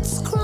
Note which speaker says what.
Speaker 1: it's crazy.